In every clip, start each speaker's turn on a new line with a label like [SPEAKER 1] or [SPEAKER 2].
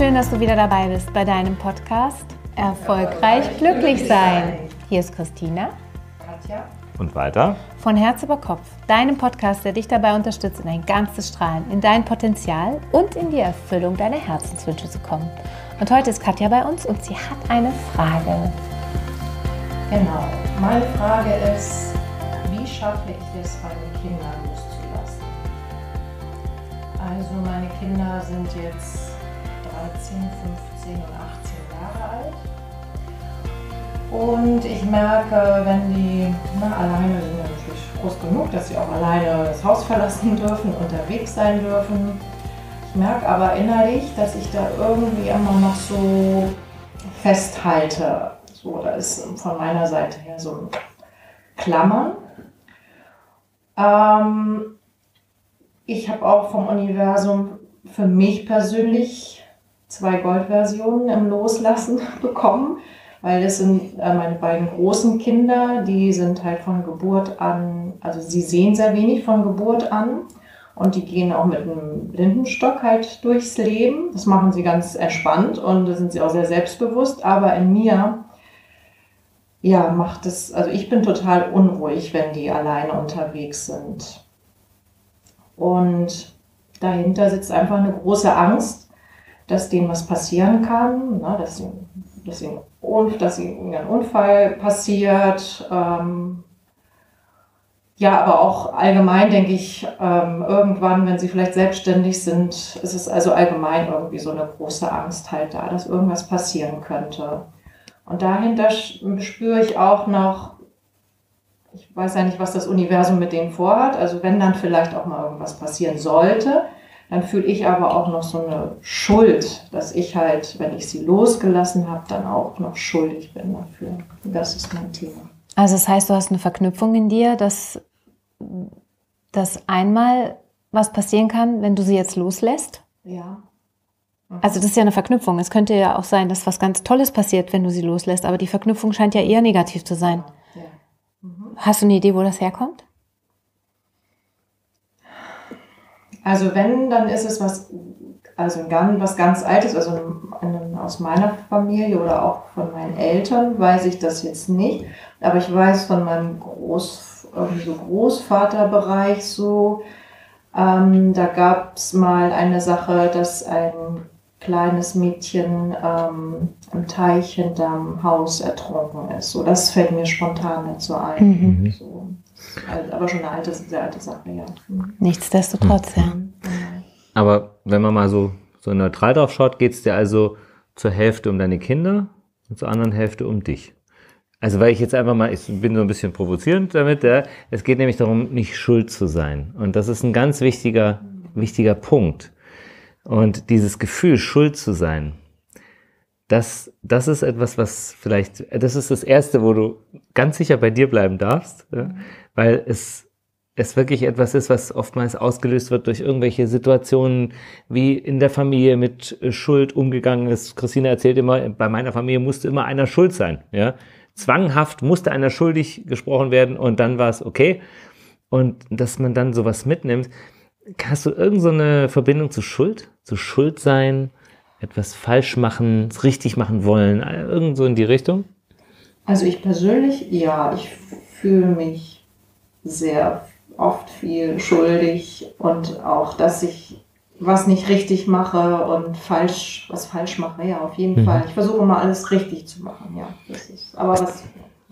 [SPEAKER 1] schön, dass du wieder dabei bist bei deinem Podcast Erfolgreich glücklich sein. Hier ist Christina,
[SPEAKER 2] Katja
[SPEAKER 3] Und weiter?
[SPEAKER 1] von Herz über Kopf, deinem Podcast, der dich dabei unterstützt, in ein ganzes Strahlen, in dein Potenzial und in die Erfüllung deiner Herzenswünsche zu kommen. Und heute ist Katja bei uns und sie hat eine Frage.
[SPEAKER 2] Genau. Meine Frage ist, wie schaffe ich es, meine Kinder loszulassen? Also meine Kinder sind jetzt 13, 15 und 18 Jahre alt. Und ich merke, wenn die na, alleine sind, natürlich groß genug, dass sie auch alleine das Haus verlassen dürfen, unterwegs sein dürfen. Ich merke aber innerlich, dass ich da irgendwie immer noch so festhalte. So, da ist von meiner Seite her so ein Klammern. Ähm, ich habe auch vom Universum für mich persönlich zwei Goldversionen im Loslassen bekommen, weil das sind äh, meine beiden großen Kinder, die sind halt von Geburt an, also sie sehen sehr wenig von Geburt an und die gehen auch mit einem Blindenstock halt durchs Leben. Das machen sie ganz entspannt und da sind sie auch sehr selbstbewusst, aber in mir ja, macht es, also ich bin total unruhig, wenn die alleine unterwegs sind. Und dahinter sitzt einfach eine große Angst, dass denen was passieren kann, ne, dass, sie, dass, ihnen, dass ihnen ein Unfall passiert. Ähm, ja, aber auch allgemein denke ich, ähm, irgendwann, wenn sie vielleicht selbstständig sind, ist es also allgemein irgendwie so eine große Angst halt da, dass irgendwas passieren könnte. Und dahinter spüre ich auch noch, ich weiß ja nicht, was das Universum mit denen vorhat. Also wenn dann vielleicht auch mal irgendwas passieren sollte, dann fühle ich aber auch noch so eine Schuld, dass ich halt, wenn ich sie losgelassen habe, dann auch noch schuldig bin dafür. Das ist mein Thema.
[SPEAKER 1] Also das heißt, du hast eine Verknüpfung in dir, dass, dass einmal was passieren kann, wenn du sie jetzt loslässt?
[SPEAKER 2] Ja.
[SPEAKER 1] Also das ist ja eine Verknüpfung. Es könnte ja auch sein, dass was ganz Tolles passiert, wenn du sie loslässt, aber die Verknüpfung scheint ja eher negativ zu sein.
[SPEAKER 2] Ja. Mhm.
[SPEAKER 1] Hast du eine Idee, wo das herkommt?
[SPEAKER 2] Also wenn, dann ist es was, also ganz, was ganz Altes, also aus meiner Familie oder auch von meinen Eltern weiß ich das jetzt nicht. Aber ich weiß von meinem Groß, irgendwie so Großvaterbereich so, ähm, da gab es mal eine Sache, dass ein kleines Mädchen ähm, im Teich hinterm Haus ertrunken ist. So, das fällt mir spontan so ein.
[SPEAKER 1] Mhm.
[SPEAKER 2] So, aber schon eine alte, sehr alte Sache, ja. Mhm.
[SPEAKER 1] Nichtsdestotrotz, ja.
[SPEAKER 3] Aber wenn man mal so, so neutral drauf schaut, geht es dir also zur Hälfte um deine Kinder und zur anderen Hälfte um dich. Also weil ich jetzt einfach mal, ich bin so ein bisschen provozierend damit, ja, es geht nämlich darum, nicht schuld zu sein. Und das ist ein ganz wichtiger, wichtiger Punkt. Und dieses Gefühl, schuld zu sein, das, das ist etwas, was vielleicht, das ist das Erste, wo du ganz sicher bei dir bleiben darfst, ja, weil es, es wirklich etwas ist, was oftmals ausgelöst wird durch irgendwelche Situationen, wie in der Familie mit Schuld umgegangen ist. Christine erzählt immer, bei meiner Familie musste immer einer schuld sein, ja. Zwanghaft musste einer schuldig gesprochen werden und dann war es okay. Und dass man dann sowas mitnimmt, Hast du irgendeine so Verbindung zu Schuld? Zu Schuld sein, etwas falsch machen, es richtig machen wollen, irgend so in die Richtung?
[SPEAKER 2] Also ich persönlich, ja, ich fühle mich sehr oft viel schuldig und auch, dass ich was nicht richtig mache und falsch, was falsch mache, ja, auf jeden mhm. Fall. Ich versuche immer alles richtig zu machen, ja. Das ist, aber was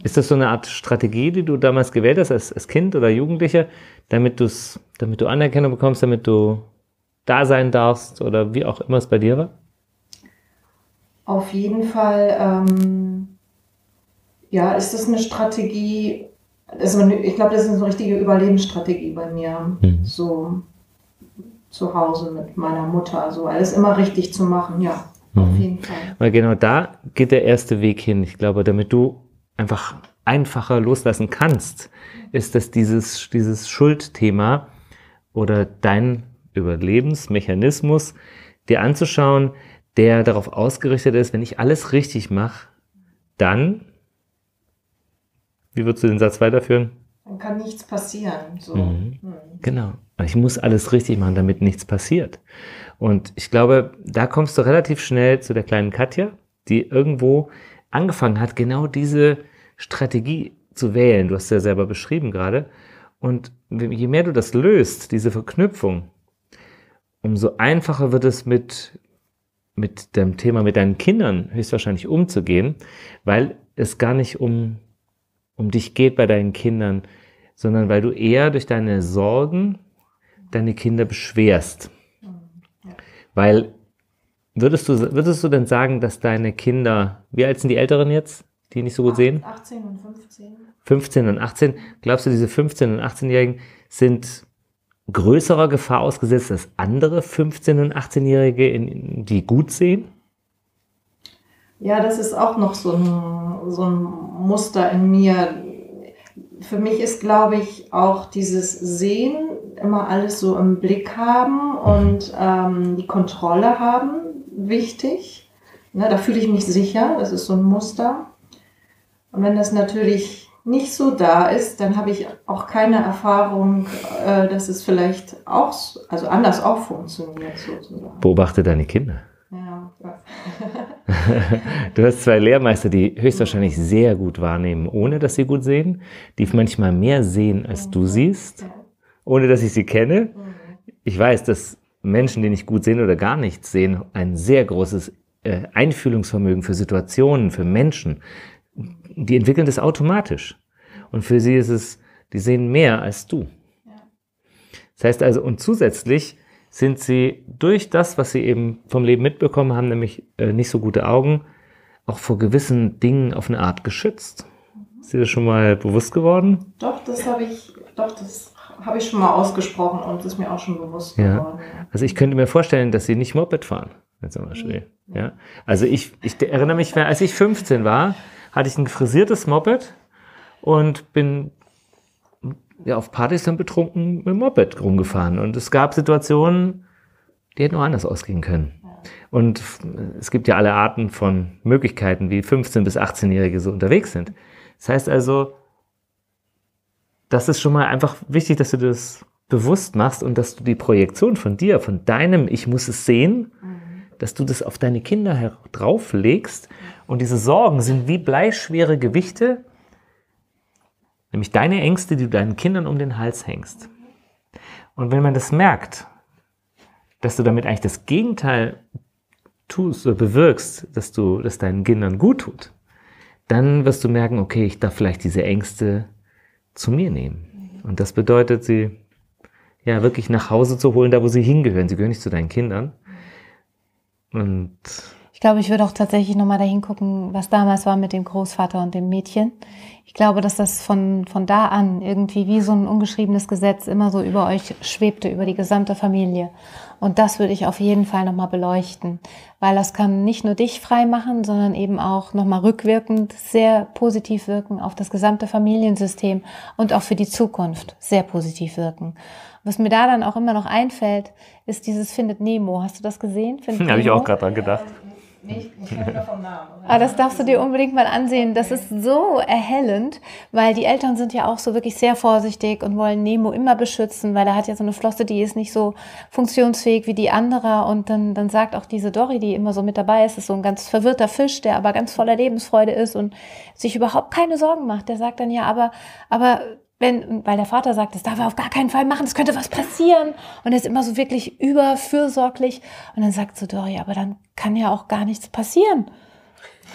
[SPEAKER 3] ist das so eine Art Strategie, die du damals gewählt hast als, als Kind oder Jugendlicher, damit, du's, damit du Anerkennung bekommst, damit du da sein darfst oder wie auch immer es bei dir war?
[SPEAKER 2] Auf jeden Fall, ähm, ja, ist das eine Strategie, also ich glaube, das ist eine richtige Überlebensstrategie bei mir, mhm. so zu Hause mit meiner Mutter, so alles immer richtig zu machen, ja, mhm. auf jeden Fall.
[SPEAKER 3] Weil genau da geht der erste Weg hin. Ich glaube, damit du einfach einfacher loslassen kannst, ist dass dieses, dieses Schuldthema oder dein Überlebensmechanismus dir anzuschauen, der darauf ausgerichtet ist, wenn ich alles richtig mache, dann, wie würdest du den Satz weiterführen?
[SPEAKER 2] Dann kann nichts passieren. So.
[SPEAKER 3] Mhm. Genau. Ich muss alles richtig machen, damit nichts passiert. Und ich glaube, da kommst du relativ schnell zu der kleinen Katja, die irgendwo angefangen hat, genau diese Strategie zu wählen. Du hast ja selber beschrieben gerade. Und je mehr du das löst, diese Verknüpfung, umso einfacher wird es mit, mit dem Thema mit deinen Kindern höchstwahrscheinlich umzugehen, weil es gar nicht um, um dich geht bei deinen Kindern, sondern weil du eher durch deine Sorgen deine Kinder beschwerst. Weil würdest du, würdest du denn sagen, dass deine Kinder, wie alt sind die Älteren jetzt, die nicht so gut sehen?
[SPEAKER 2] 18 und 15.
[SPEAKER 3] 15 und 18. Glaubst du, diese 15- und 18-Jährigen sind größerer Gefahr ausgesetzt als andere 15- und 18-Jährige, die gut sehen?
[SPEAKER 2] Ja, das ist auch noch so ein, so ein Muster in mir. Für mich ist, glaube ich, auch dieses Sehen, immer alles so im Blick haben und ähm, die Kontrolle haben, wichtig. Ne, da fühle ich mich sicher, das ist so ein Muster. Und wenn das natürlich nicht so da ist, dann habe ich auch keine Erfahrung, äh, dass es vielleicht auch, also anders auch funktioniert sozusagen.
[SPEAKER 3] Beobachte deine Kinder.
[SPEAKER 2] Ja.
[SPEAKER 3] du hast zwei Lehrmeister, die höchstwahrscheinlich sehr gut wahrnehmen, ohne dass sie gut sehen, die manchmal mehr sehen, als du siehst, ohne dass ich sie kenne. Ich weiß, dass Menschen, die nicht gut sehen oder gar nichts sehen, ein sehr großes äh, Einfühlungsvermögen für Situationen, für Menschen, die entwickeln das automatisch. Und für sie ist es, die sehen mehr als du. Das heißt also, und zusätzlich sind sie durch das, was sie eben vom Leben mitbekommen haben, nämlich äh, nicht so gute Augen, auch vor gewissen Dingen auf eine Art geschützt. Ist dir das schon mal bewusst geworden?
[SPEAKER 2] Doch, das habe ich, doch, das habe ich schon mal ausgesprochen und ist mir auch schon bewusst
[SPEAKER 3] Ja.
[SPEAKER 2] geworden.
[SPEAKER 3] Also ich könnte mir vorstellen, dass sie nicht Moped fahren, zum Beispiel. Ja. Also ich, ich erinnere mich, als ich 15 war, hatte ich ein frisiertes Moped und bin ja, auf Partys dann betrunken mit dem Moped rumgefahren. Und es gab Situationen, die hätten auch anders ausgehen können. Und es gibt ja alle Arten von Möglichkeiten, wie 15- bis 18-Jährige so unterwegs sind. Das heißt also, das ist schon mal einfach wichtig, dass du das bewusst machst und dass du die Projektion von dir, von deinem Ich muss es sehen, dass du das auf deine Kinder drauflegst. Und diese Sorgen sind wie bleischwere Gewichte, nämlich deine Ängste, die du deinen Kindern um den Hals hängst. Und wenn man das merkt, dass du damit eigentlich das Gegenteil tust oder bewirkst, dass du das deinen Kindern gut tut, dann wirst du merken, okay, ich darf vielleicht diese Ängste zu mir nehmen. Und das bedeutet, sie ja wirklich nach Hause zu holen, da wo sie hingehören. Sie gehören nicht zu deinen Kindern. Und
[SPEAKER 1] Ich glaube, ich würde auch tatsächlich nochmal dahin gucken, was damals war mit dem Großvater und dem Mädchen. Ich glaube, dass das von, von da an irgendwie wie so ein ungeschriebenes Gesetz immer so über euch schwebte, über die gesamte Familie. Und das würde ich auf jeden Fall nochmal beleuchten, weil das kann nicht nur dich frei machen, sondern eben auch nochmal rückwirkend sehr positiv wirken auf das gesamte Familiensystem und auch für die Zukunft sehr positiv wirken. Was mir da dann auch immer noch einfällt, ist dieses Findet Nemo. Hast du das gesehen? Findet
[SPEAKER 3] habe ich auch gerade dran gedacht.
[SPEAKER 2] Nee, ich kenne nur vom Namen.
[SPEAKER 1] Ah, das darfst du dir unbedingt mal ansehen. Das ist so erhellend, weil die Eltern sind ja auch so wirklich sehr vorsichtig und wollen Nemo immer beschützen, weil er hat ja so eine Flosse, die ist nicht so funktionsfähig wie die andere. Und dann, dann sagt auch diese Dory, die immer so mit dabei ist, ist so ein ganz verwirrter Fisch, der aber ganz voller Lebensfreude ist und sich überhaupt keine Sorgen macht. Der sagt dann ja, aber, aber wenn, weil der Vater sagt, das darf er auf gar keinen Fall machen, es könnte was passieren. Und er ist immer so wirklich überfürsorglich. Und dann sagt so Dory, aber dann kann ja auch gar nichts passieren.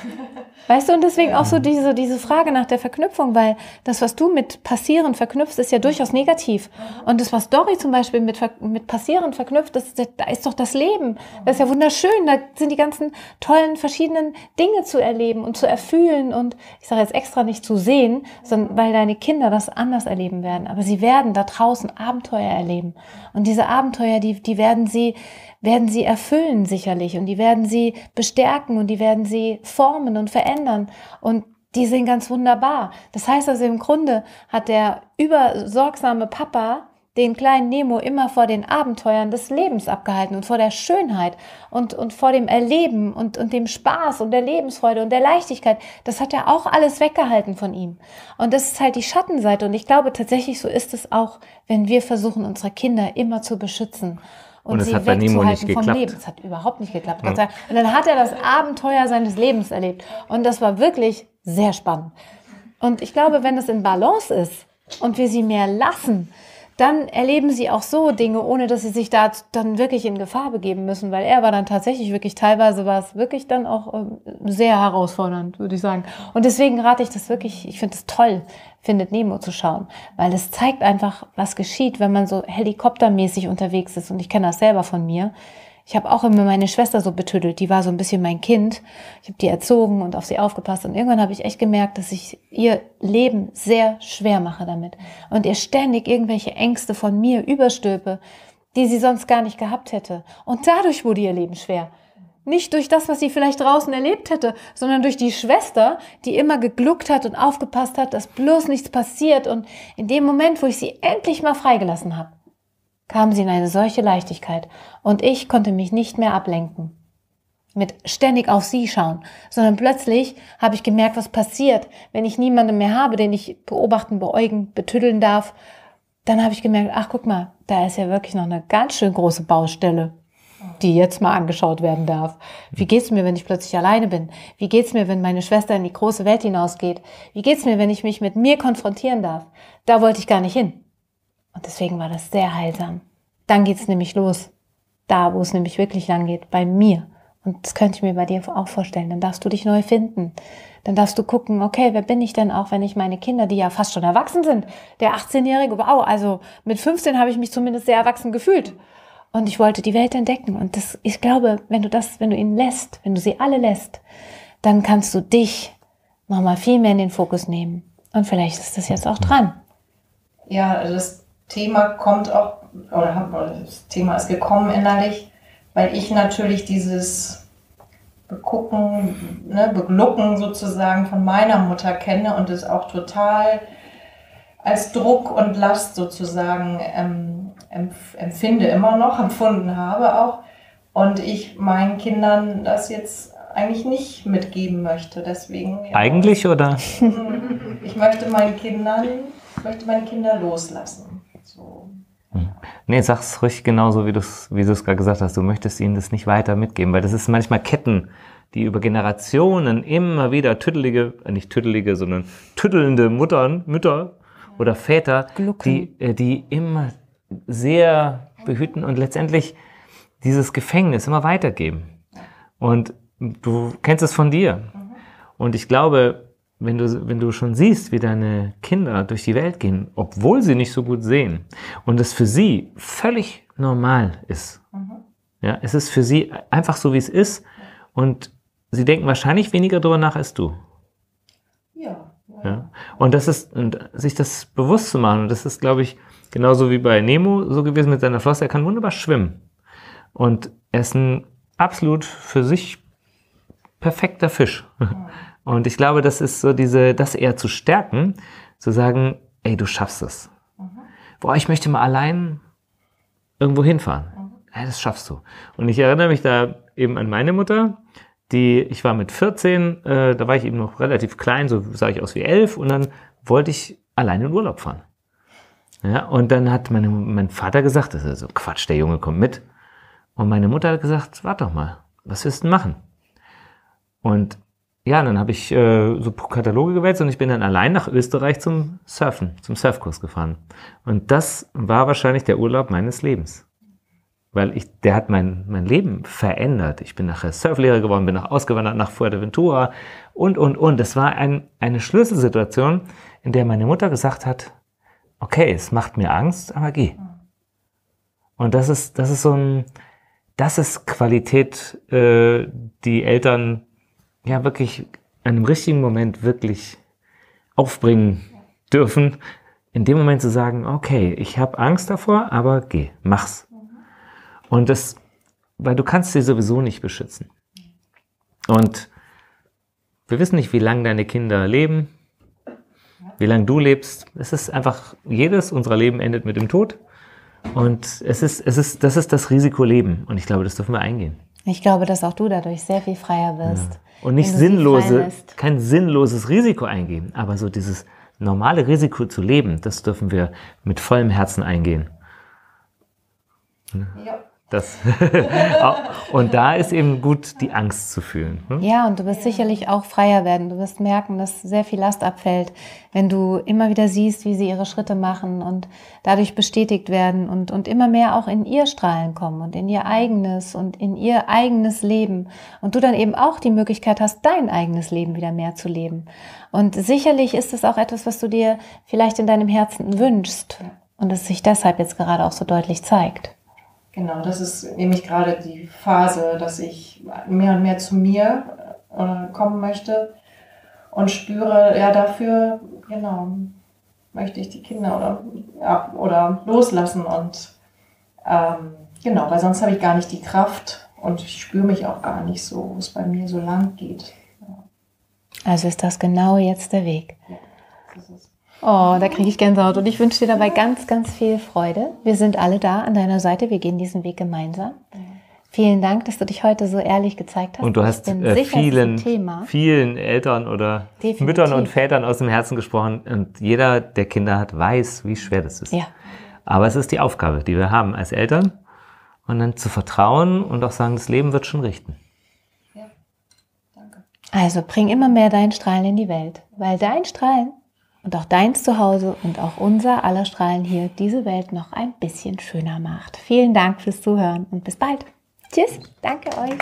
[SPEAKER 1] Weißt du, und deswegen auch so diese, diese Frage nach der Verknüpfung, weil das, was du mit passieren verknüpfst, ist ja durchaus negativ. Und das, was Dory zum Beispiel mit, mit passieren verknüpft, das, das, da ist doch das Leben. Das ist ja wunderschön. Da sind die ganzen tollen verschiedenen Dinge zu erleben und zu erfühlen und ich sage jetzt extra nicht zu sehen, sondern weil deine Kinder das anders erleben werden. Aber sie werden da draußen Abenteuer erleben. Und diese Abenteuer, die, die werden sie, werden sie erfüllen sicherlich und die werden sie bestärken und die werden sie formen und verändern und die sind ganz wunderbar. Das heißt also im Grunde hat der übersorgsame Papa den kleinen Nemo immer vor den Abenteuern des Lebens abgehalten und vor der Schönheit und, und vor dem Erleben und, und dem Spaß und der Lebensfreude und der Leichtigkeit. Das hat er auch alles weggehalten von ihm. Und das ist halt die Schattenseite. Und ich glaube tatsächlich, so ist es auch, wenn wir versuchen, unsere Kinder immer zu beschützen. Und,
[SPEAKER 3] Und
[SPEAKER 1] sie
[SPEAKER 3] hat
[SPEAKER 1] wegzuhalten vom
[SPEAKER 3] geklappt.
[SPEAKER 1] Leben. Es hat überhaupt nicht geklappt. Dank. Und dann hat er das Abenteuer seines Lebens erlebt. Und das war wirklich sehr spannend. Und ich glaube, wenn das in Balance ist und wir sie mehr lassen, dann erleben sie auch so Dinge, ohne dass sie sich da dann wirklich in Gefahr begeben müssen, weil er war dann tatsächlich wirklich, teilweise war es wirklich dann auch ähm, sehr herausfordernd, würde ich sagen. Und deswegen rate ich das wirklich, ich finde es toll, Findet Nemo zu schauen, weil es zeigt einfach, was geschieht, wenn man so helikoptermäßig unterwegs ist. Und ich kenne das selber von mir. Ich habe auch immer meine Schwester so betüdelt, die war so ein bisschen mein Kind. Ich habe die erzogen und auf sie aufgepasst und irgendwann habe ich echt gemerkt, dass ich ihr Leben sehr schwer mache damit und ihr ständig irgendwelche Ängste von mir überstülpe, die sie sonst gar nicht gehabt hätte. Und dadurch wurde ihr Leben schwer. Nicht durch das, was sie vielleicht draußen erlebt hätte, sondern durch die Schwester, die immer gegluckt hat und aufgepasst hat, dass bloß nichts passiert. Und in dem Moment, wo ich sie endlich mal freigelassen habe, kam sie in eine solche Leichtigkeit und ich konnte mich nicht mehr ablenken mit ständig auf sie schauen, sondern plötzlich habe ich gemerkt, was passiert, wenn ich niemanden mehr habe, den ich beobachten, beäugen, betüddeln darf. Dann habe ich gemerkt, ach guck mal, da ist ja wirklich noch eine ganz schön große Baustelle, die jetzt mal angeschaut werden darf. Wie geht's mir, wenn ich plötzlich alleine bin? Wie geht's mir, wenn meine Schwester in die große Welt hinausgeht? Wie geht's mir, wenn ich mich mit mir konfrontieren darf? Da wollte ich gar nicht hin. Und deswegen war das sehr heilsam. Dann geht's nämlich los. Da, wo es nämlich wirklich lang geht, bei mir. Und das könnte ich mir bei dir auch vorstellen. Dann darfst du dich neu finden. Dann darfst du gucken, okay, wer bin ich denn auch, wenn ich meine Kinder, die ja fast schon erwachsen sind, der 18-Jährige, wow, also mit 15 habe ich mich zumindest sehr erwachsen gefühlt. Und ich wollte die Welt entdecken. Und das, ich glaube, wenn du das, wenn du ihn lässt, wenn du sie alle lässt, dann kannst du dich nochmal viel mehr in den Fokus nehmen. Und vielleicht ist das jetzt auch dran.
[SPEAKER 2] Ja, also das Thema kommt auch, oder das Thema ist gekommen innerlich, weil ich natürlich dieses Begucken, ne, Beglucken sozusagen von meiner Mutter kenne und es auch total als Druck und Last sozusagen ähm, empf empfinde, immer noch, empfunden habe auch. Und ich meinen Kindern das jetzt eigentlich nicht mitgeben möchte. Deswegen ja,
[SPEAKER 3] Eigentlich oder?
[SPEAKER 2] ich möchte meinen Kindern, ich möchte meine Kinder loslassen. So.
[SPEAKER 3] Nee, sag's ruhig genauso, wie du es wie du's gerade gesagt hast. Du möchtest ihnen das nicht weiter mitgeben, weil das ist manchmal Ketten, die über Generationen immer wieder tüddelige, äh, nicht tüddelige, sondern tüddelnde Muttern, Mütter oder Väter,
[SPEAKER 1] Glucken.
[SPEAKER 3] die, äh, die immer sehr behüten und letztendlich dieses Gefängnis immer weitergeben. Und du kennst es von dir. Und ich glaube, wenn du, wenn du schon siehst, wie deine Kinder durch die Welt gehen, obwohl sie nicht so gut sehen, und es für sie völlig normal ist, ja, es ist für sie einfach so, wie es ist, und sie denken wahrscheinlich weniger darüber nach als du.
[SPEAKER 2] Ja.
[SPEAKER 3] Ja? Und das ist, und sich das bewusst zu machen, und das ist, glaube ich, genauso wie bei Nemo so gewesen mit seiner Flosse, er kann wunderbar schwimmen. Und er ist ein absolut für sich perfekter Fisch. Und ich glaube, das ist so diese, das eher zu stärken, zu sagen, ey, du schaffst es. Boah, ich möchte mal allein irgendwo hinfahren. Ja, das schaffst du. Und ich erinnere mich da eben an meine Mutter, die, ich war mit 14, äh, da war ich eben noch relativ klein, so sah ich aus wie elf, und dann wollte ich alleine in Urlaub fahren. Ja, und dann hat meine, mein Vater gesagt, das ist so Quatsch, der Junge kommt mit. Und meine Mutter hat gesagt, warte doch mal, was willst du denn machen? Und ja, dann habe ich äh, so Kataloge gewählt und ich bin dann allein nach Österreich zum Surfen, zum Surfkurs gefahren. Und das war wahrscheinlich der Urlaub meines Lebens. Weil ich, der hat mein, mein Leben verändert. Ich bin nachher Surflehrer geworden, bin nach ausgewandert nach Fuerteventura und, und, und. Das war ein, eine Schlüsselsituation, in der meine Mutter gesagt hat, okay, es macht mir Angst, aber geh. Und das ist, das ist so ein, das ist Qualität, äh, die Eltern ja wirklich in einem richtigen Moment wirklich aufbringen dürfen, in dem Moment zu sagen, okay, ich habe Angst davor, aber geh, mach's. Und das, weil du kannst sie sowieso nicht beschützen. Und wir wissen nicht, wie lange deine Kinder leben, wie lange du lebst. Es ist einfach, jedes unserer Leben endet mit dem Tod. Und es ist, es ist, das ist das Risiko Leben. Und ich glaube, das dürfen wir eingehen.
[SPEAKER 1] Ich glaube, dass auch du dadurch sehr viel freier wirst.
[SPEAKER 3] Ja. Und nicht sinnlose, kein sinnloses Risiko eingehen, aber so dieses normale Risiko zu leben, das dürfen wir mit vollem Herzen eingehen.
[SPEAKER 2] Ja.
[SPEAKER 3] Das und da ist eben gut, die Angst zu fühlen. hm?
[SPEAKER 1] Ja, und du wirst sicherlich auch freier werden. Du wirst merken, dass sehr viel Last abfällt, wenn du immer wieder siehst, wie sie ihre Schritte machen und dadurch bestätigt werden und, und immer mehr auch in ihr Strahlen kommen und in ihr eigenes und in ihr eigenes Leben. Und du dann eben auch die Möglichkeit hast, dein eigenes Leben wieder mehr zu leben. Und sicherlich ist es auch etwas, was du dir vielleicht in deinem Herzen wünschst und es sich deshalb jetzt gerade auch so deutlich zeigt.
[SPEAKER 2] Genau, das ist nämlich gerade die Phase, dass ich mehr und mehr zu mir äh, kommen möchte und spüre, ja, dafür, genau, möchte ich die Kinder oder, ja, oder loslassen und ähm, genau, weil sonst habe ich gar nicht die Kraft und ich spüre mich auch gar nicht so, wo es bei mir so lang geht.
[SPEAKER 1] Also ist das genau jetzt der Weg.
[SPEAKER 2] Das ist
[SPEAKER 1] Oh, da kriege ich Gänsehaut und ich wünsche dir dabei ganz, ganz viel Freude. Wir sind alle da an deiner Seite. Wir gehen diesen Weg gemeinsam. Vielen Dank, dass du dich heute so ehrlich gezeigt hast.
[SPEAKER 3] Und du hast äh, vielen,
[SPEAKER 1] Thema.
[SPEAKER 3] vielen Eltern oder
[SPEAKER 1] Definitiv.
[SPEAKER 3] Müttern und Vätern aus dem Herzen gesprochen. Und jeder, der Kinder hat, weiß, wie schwer das ist.
[SPEAKER 1] Ja,
[SPEAKER 3] Aber es ist die Aufgabe, die wir haben als Eltern. Und dann zu vertrauen und auch sagen, das Leben wird schon richten.
[SPEAKER 2] ja, danke.
[SPEAKER 1] also bring immer mehr dein Strahlen in die Welt, weil dein Strahlen und auch deins Zuhause und auch unser aller Strahlen hier diese Welt noch ein bisschen schöner macht. Vielen Dank fürs Zuhören und bis bald. Tschüss, danke euch.